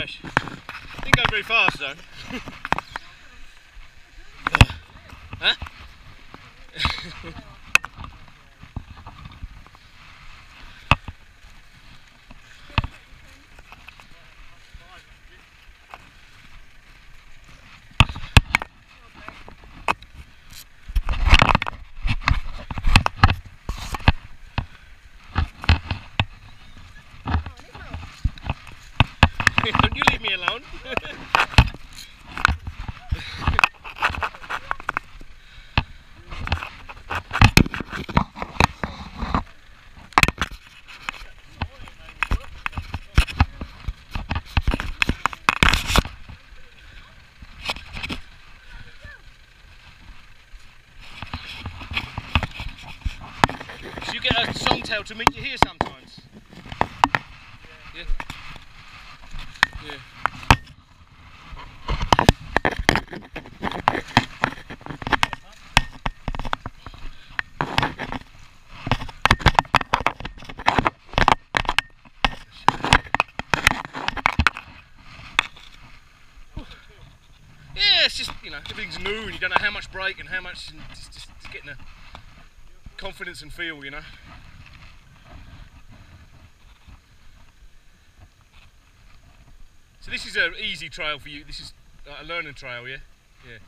nice. Didn't go very fast though. huh? Don't you leave me alone. You get a songthaew to meet you here sometimes. Yeah. Yeah. Yeah, it's just you know everything's new and you don't know how much brake and how much and just, just, just getting the confidence and feel, you know. So this is an easy trail for you. This is a learning trail, yeah? Yeah.